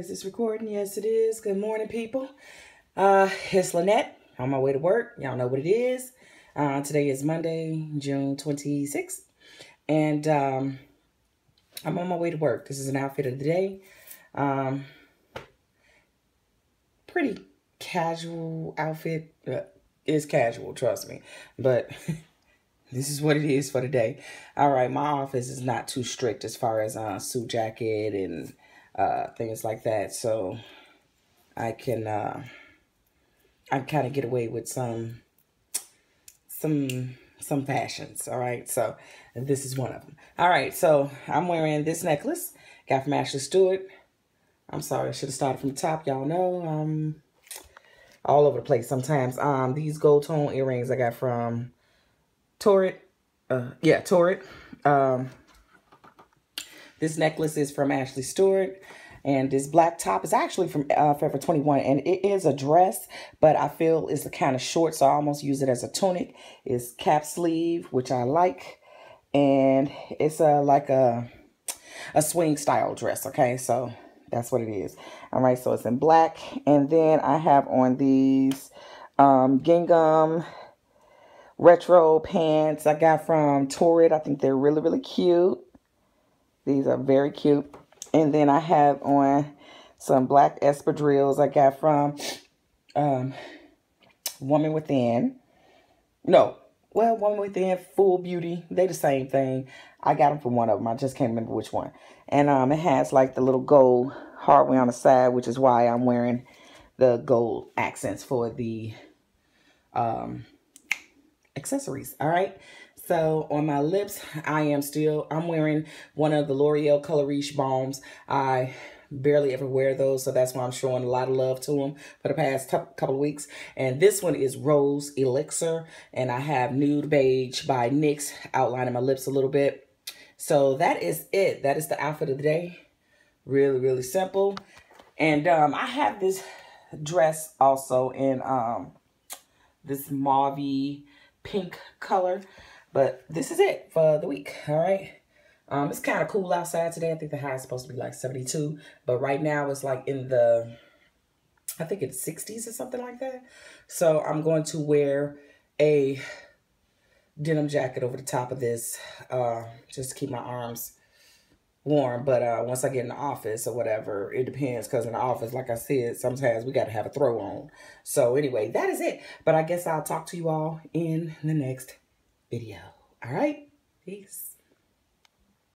is this recording? Yes, it is. Good morning, people. Uh, it's Lynette on my way to work. Y'all know what it is. Uh, today is Monday, June 26th. And um, I'm on my way to work. This is an outfit of the day. Um, pretty casual outfit. Uh, it's casual, trust me. But this is what it is for the day. All right, my office is not too strict as far as uh, suit jacket and uh, things like that. So I can uh, I kind of get away with some some some fashions. All right, so this is one of them. All right, so I'm wearing this necklace. Got from Ashley Stewart. I'm sorry, I should have started from the top. Y'all know um all over the place sometimes. Um, these gold tone earrings I got from Torrid. Uh, yeah, Torrid. Um, this necklace is from Ashley Stewart. And this black top is actually from uh, Forever 21. And it is a dress, but I feel it's kind of short. So I almost use it as a tunic. It's cap sleeve, which I like. And it's a, like a, a swing style dress. Okay, so that's what it is. All right, so it's in black. And then I have on these um, gingham retro pants I got from Torrid. I think they're really, really cute. These are very cute. And then I have on some black espadrilles I got from um, Woman Within. No, well, Woman Within, Full Beauty. They the same thing. I got them from one of them. I just can't remember which one. And um, it has like the little gold hardware on the side, which is why I'm wearing the gold accents for the um, accessories. All right. So on my lips, I am still, I'm wearing one of the L'Oreal Color Riche Balms. I barely ever wear those, so that's why I'm showing a lot of love to them for the past couple of weeks. And this one is Rose Elixir, and I have Nude Beige by NYX outlining my lips a little bit. So that is it. That is the outfit of the day. Really, really simple. And um, I have this dress also in um, this mauve pink color. But this is it for the week, all right? Um, it's kind of cool outside today. I think the high is supposed to be like 72. But right now it's like in the, I think it's 60s or something like that. So I'm going to wear a denim jacket over the top of this uh, just to keep my arms warm. But uh, once I get in the office or whatever, it depends. Because in the office, like I said, sometimes we got to have a throw on. So anyway, that is it. But I guess I'll talk to you all in the next video. All right? Peace.